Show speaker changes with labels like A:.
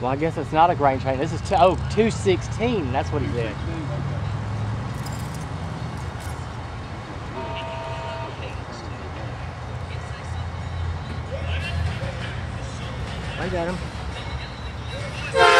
A: Well, I guess it's not a grain train. This is, two, oh, 216. That's what he said. I got him.